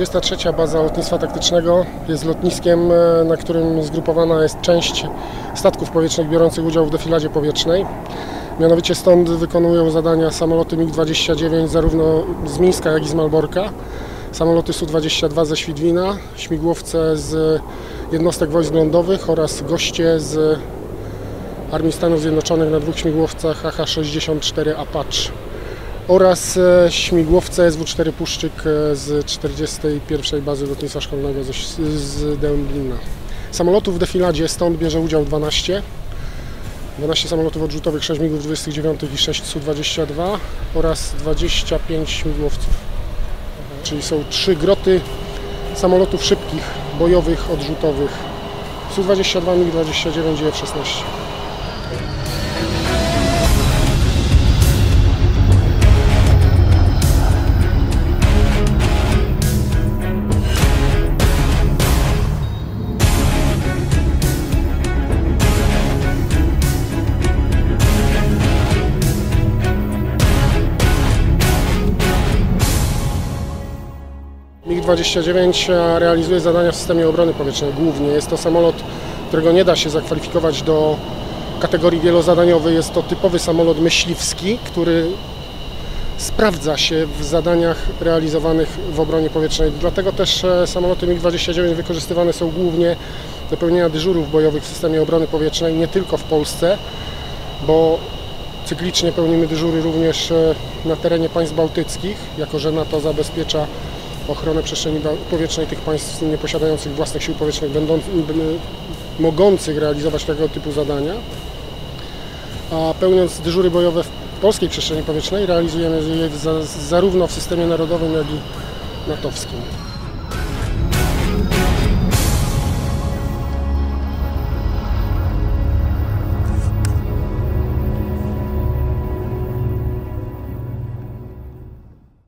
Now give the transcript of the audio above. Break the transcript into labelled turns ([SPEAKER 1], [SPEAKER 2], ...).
[SPEAKER 1] 33. Baza Lotnictwa Taktycznego jest lotniskiem, e, na którym zgrupowana jest część statków powietrznych biorących udział w defiladzie powietrznej. Mianowicie stąd wykonują zadania samoloty MiG-29 zarówno z Mińska, jak i z Malborka, samoloty Su-22 ze Świdwina, śmigłowce z jednostek wojsk lądowych oraz goście z Armii Stanów Zjednoczonych na dwóch śmigłowcach AH-64 Apache oraz e, śmigłowce SW-4 Puszczyk e, z 41. Bazy Lotnictwa Szkolnego z Dęblina. Samolotów w defiladzie stąd bierze udział 12. 12 samolotów odrzutowych, 6 MiGów 29 i 6 Su-22 oraz 25 śmigłowców. Czyli są trzy groty samolotów szybkich, bojowych, odrzutowych. Su-22, MiG-29 i F-16. MiG-29 realizuje zadania w systemie obrony powietrznej głównie. Jest to samolot, którego nie da się zakwalifikować do kategorii wielozadaniowej. Jest to typowy samolot myśliwski, który sprawdza się w zadaniach realizowanych w obronie powietrznej. Dlatego też e, samoloty MiG-29 wykorzystywane są głównie do pełnienia dyżurów bojowych w systemie obrony powietrznej, nie tylko w Polsce, bo cyklicznie pełnimy dyżury również e, na terenie państw bałtyckich, jako że NATO zabezpiecza ochronę przestrzeni powietrznej tych państw nie posiadających własnych sił powietrznych, będąc, mogących realizować tego typu zadania. A pełniąc dyżury bojowe w polskiej przestrzeni powietrznej realizujemy je za, zarówno w systemie narodowym, jak i natowskim.